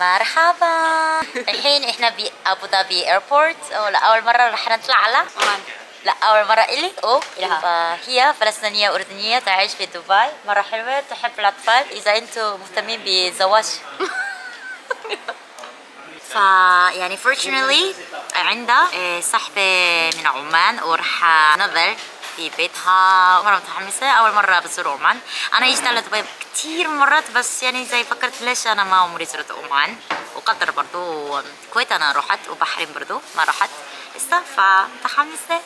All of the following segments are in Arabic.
مرحبا. الحين إحنا بأبو ظبي ايربورت أول مرة رح نطلع على؟ عمان لا أول مرة إلي. أو إلها فهي فلسطينية أردنية تعيش في دبي. مرة حلوة تحب الأطفال. إذا أنتم مهتمين بالزواج ف يعني fortunately عندها صاحبة من عمان وراح نظر. في بيتها مرة متحمسة أول مرة بزور عمان أنا جيت على دبي كتير مرات بس يعني زي فكرت ليش أنا ما عمري زرت عمان وقطر برضو الكويت أنا رحت وبحرين برضو ما رحت. لسه فمتحمسة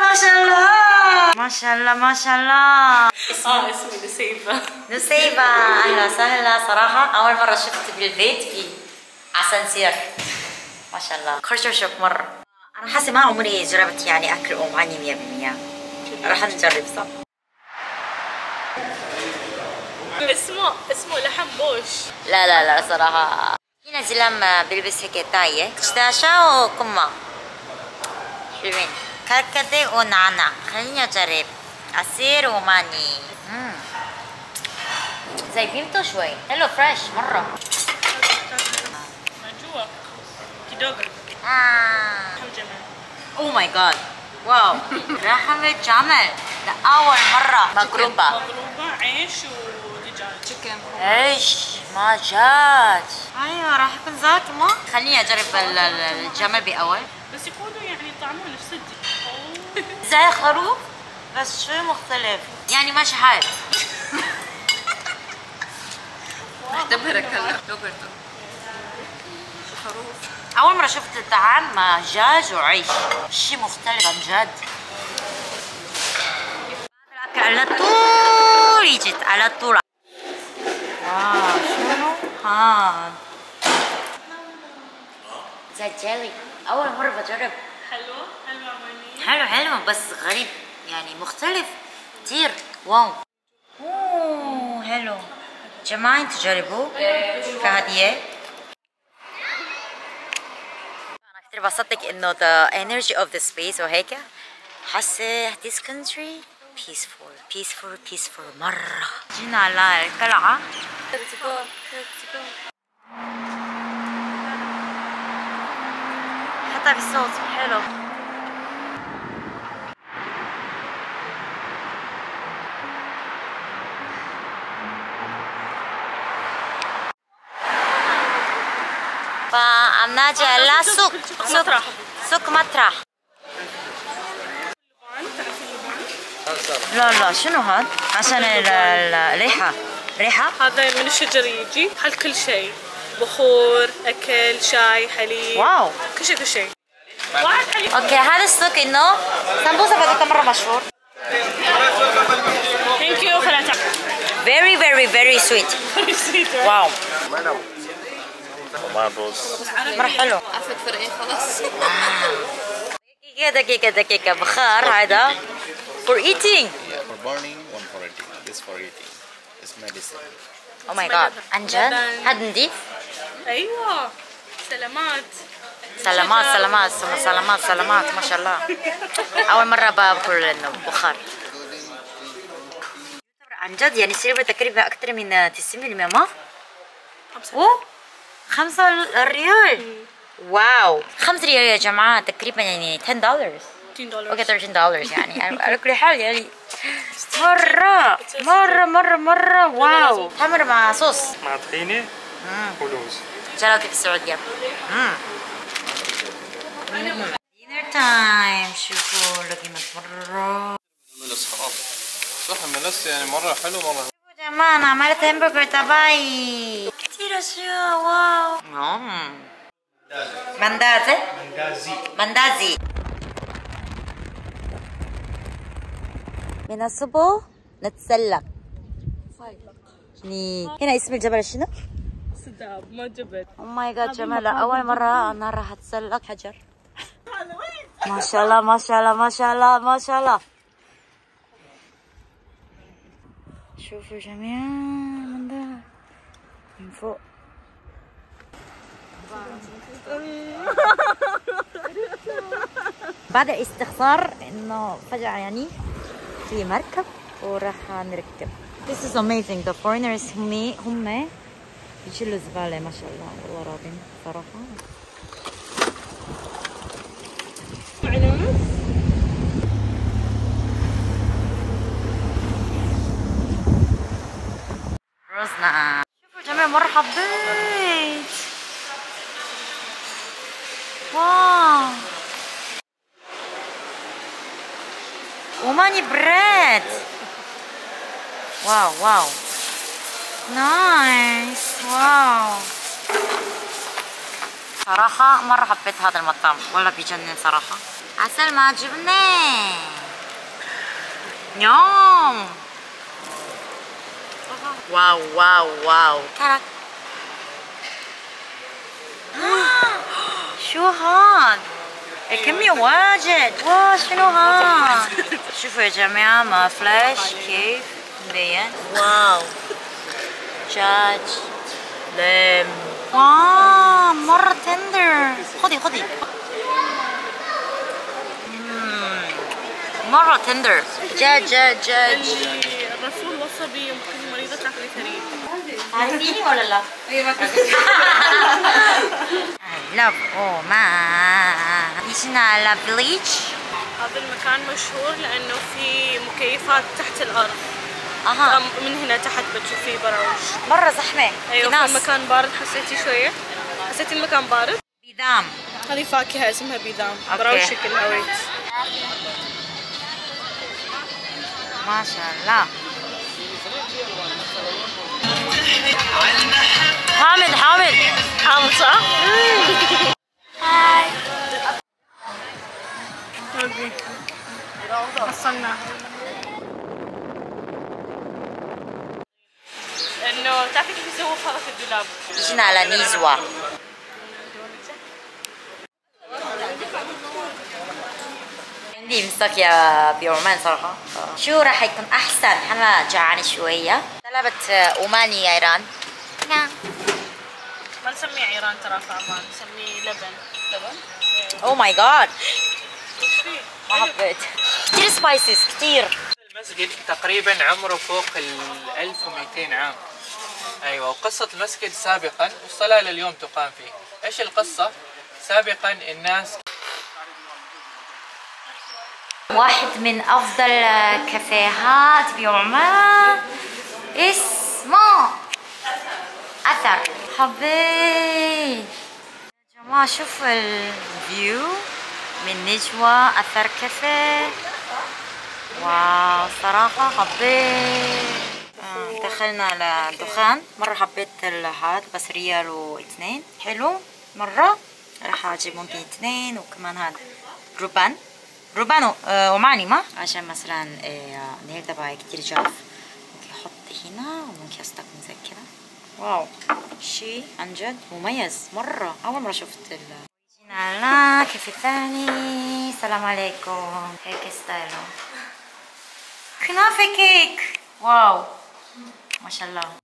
ما شاء الله. ما شاء الله ما شاء الله. آه. اسمي نسيبة. نسيبة. أهلا وسهلا. صراحة أول مرة شفت بالبيت في عسانسير. ما شاء الله. كلتشر شوك مرة. أنا حاسة ما عمري جربت يعني عني مية بالمية. راح نجرب صح. اسمه اسمه لحم بوش. لا لا لا صراحة. هنا زلام بيلبس هيك طاية. شتاشا وكمة حلوين. كركدي ونعناع. خليني أجرب. عصير وماني. مم. زي بيمتو شوي. حلو فريش مرة. جوا كيدوغر آه. لحم جمل أو ماي جاد واو لحم الجمل لأول مرة مقروبة مضروبة عيش ودجاج. تشيكن إيش ما جات. أيوه راح يكون زاكي ما؟ خليني ال- الجمل بأول. بس يقولوا يعني طعمه نفس الدجاج زي خروف بس شوي مختلف. يعني مش حاد اختبرك هلا يوغرت خروف. أول مرة شفت الطعام مع دجاج وعيش. شيء مختلف عن جد. على طول يجت على طول. واو شنو؟ هاد زي جيلي. أول مرة بجرب. حلو؟ حلو عمانية. حلو حلو بس غريب. يعني مختلف. كتير. واو. أوه حلو. جماعة أنتوا جربوه؟ كهدية؟ انا كتير بسطتك انه the energy of the space وهيك حاسة this country peaceful peaceful peaceful مرة جينا على القلعة حتى بالصوت حلو نجي على سوق سوق مطرح. سوق مطرح. لا لا شنو هاد؟ عشان ال- ال- الريحة. ريحة؟ هذا من الشجر يجي. حل كل شيء. بخور أكل شاي حليب. واو. كل شيء كل شيء. أوكي هذا السوق إنه سمبوسة بدك مرة مشهور؟ ثانك يو خلينا very very very sweet. تعال واو. ومع الرز مرة حلو عرفت فرقين خلاص دقيقة دقيقة دقيقة. بخار هذا. For eating. Yeah, for burning, one for eating. This for eating. It's medicine. oh my god. عن جد هذا نضيف أيوه. سلامات. سلامات سلامات ثم سلامات سلامات. ما شاء الله. أول مرة بأكل انه بخار عن جد يعني سيربة تقريبا أكثر من 90% ما؟ أوه. خمسة ريال؟ واو. خمسة ريال يا جماعة تقريبا يعني 10 دولار 10 دولار أوكي 13 دولار يعني. على- كل حال يعني. مرة مرة مرة مرة. wow. تمر مع صوص. مع طحينة ولوز. جلوتي في السعودية. dinner time شوفوا لقينا مرة. من الأصحاب صح الملس يعني مرة حلو مرة يا جماعة أنا عملت همبرجر تبعي. wow مم. مندازة مندازي من الصبح نتسلق ني هنا اسم الجبل شنو؟ سداب ما جبت أو ماي جاد جمالة اول مرة أنا راح اتسلق حجر ما شاء الله ما شاء الله ما شاء الله ما شاء الله شوفوا جميعا من فوق. بعد استخسار إنه فجأة يعني في مركب وراح نركب. This is amazing. The foreigners هم هم بيشيلوا زبالة ما شاء الله. والله راضين صراحة. رزنا يا جماعة مرة حبيت. wow. Omani bread wow wow. nice wow. صراحة مرة حبيت هذا المطعم. والله بيجنن صراحة. عسل مع جبنة yum wow wow wow ترك شو هاد الكمية واجد wow شنو هاد شوفوا يا جماعة ما فلاش كيف مبين wow دجاج لم wow مرة tender خذي خذي مم، مرة tender دجاج دجاج دجاج ثريد عارفيني ولا لا؟ أيوه. I love Oman. ايشنا على بليتش هذا المكان مشهور لأنه في مكيفات تحت الأرض. أها. من هنا تحت بتشوفي براوش. مرة زحمة. أيوه في ناس. المكان بارد. حسيتي شوية؟ حسيتي المكان بارد؟ بيدام. هذه فاكهة اسمها بيدام. okay. براوش كلها wait ما شاء الله. حامد حامد. حامض صح؟ هاي. وصلنا. لأنه تعرفي كيف يسووا هذا في الدولاب؟ جينا على نيزوة. عندي مستكية بعمان صراحة. شو راح يكون أحسن؟ أنا جعانة شوية. طلبت Omani عيران. نعم. ما نسميه عيران ترى في عمان نسميه لبن. لبن؟ oh my God؟ ما حبيت. كتير spices كتير. المسجد تقريبا عمره فوق ال 1200 عام. أيوه وقصة المسجد سابقا والصلاة لليوم تقام فيه. إيش القصة؟ سابقا الناس واحد من أفضل كافيهات بعمان اسمه أثر. حبيت يا جماعة شوفوا ال view من نجوى أثر كافيه. wow صراحة حبيت دخلنا على الدخان مرة حبيت هذا بس ريال واثنين. حلو. مرة راح أجيب ممكن اثنين وكمان هذا. روبان روبانو آه، ومعني ما؟ عشان مثلا آه، النيل تبعي كتير جاف. ممكن أحط هنا وممكن أستخدم زي كده wow. شي عن جد مميز. مرة. أول مرة شفت ال جينا كيف الثاني السلام عليكم. هيك style ه. كنافة كيك. wow. ما شاء الله.